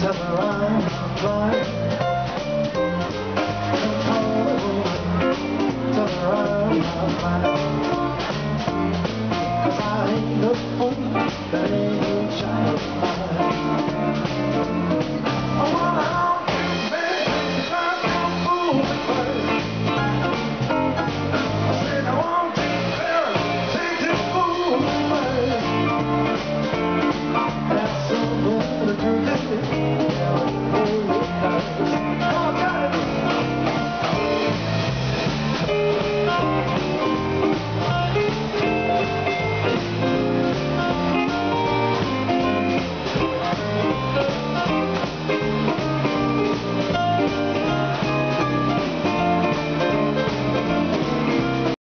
Tell her I'm fine. blind. Tell her I'm not blind. Cause I ain't no fool